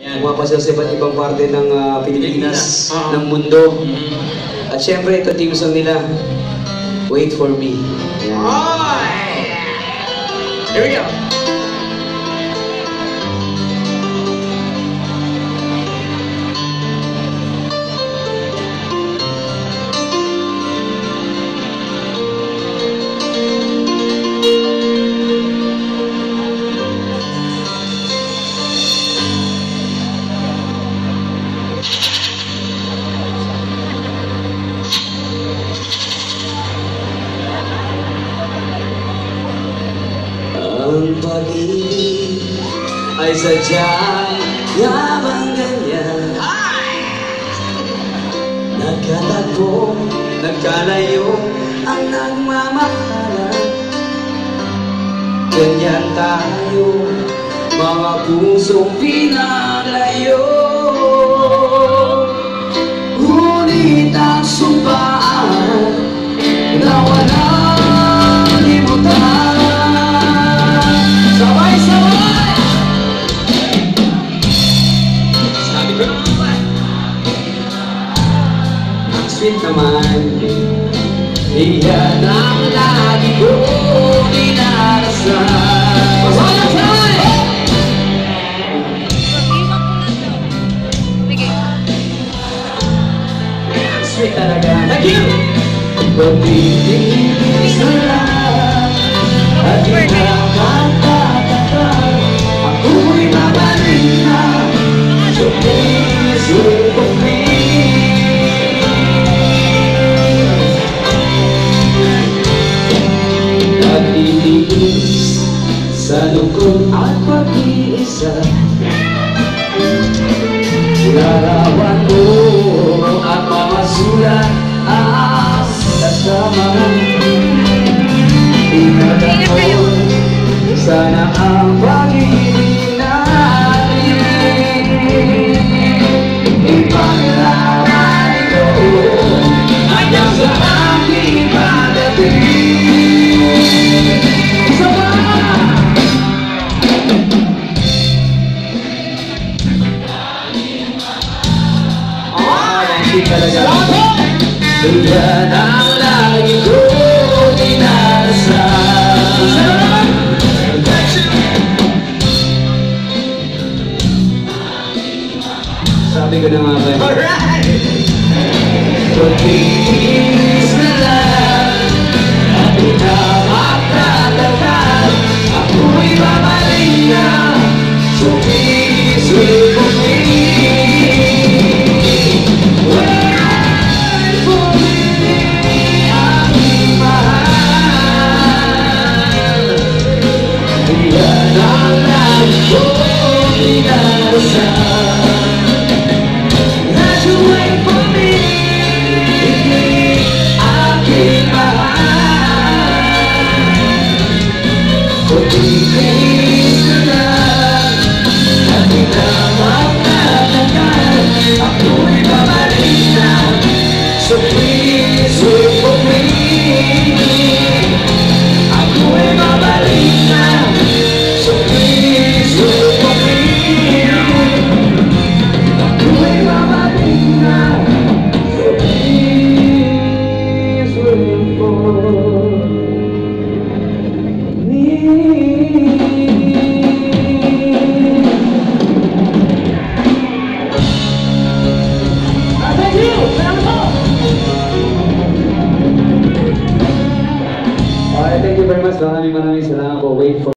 Yan. Pumapasyal sa iba't ibang parte ng ah, Pilipinas, Pilipinas. Oo. ng mundo. Mhm. At syempre, ito team song nila, Wait For Me. Yan. Oh! Here we go. Ang pag-ibig ay sadyang yabang ganyan. Nagkatagpo, nagkalayo ang nagmamahalan. Ganyan tayo, mga pusong pinalayo Ngunit ang sumpaan na walang limutan Sabay-sabay! Sabi ko naman. Ang sweet naman Iyan ang lagi ko dinarasal Ang sweet talaga Thank you. Pagtitigil sa lahat At ikakatatakal Ako'y babalik na So please wait for me Nagtitiis sa lungkot at pag-iisa Larawan ko ang mga sulat at kasama kayo. Sana ang pag-ibig natin Ipaglaban ito Hanggang sa aking pagdating Sama! Ah, hindi talaga. Iyan ang lagi ko dinarasal. Sabi ko na nga ba? Eh. Alright. Pagtiis na lang mahal Pag-ibig Maraming maraming salamat po. Wait for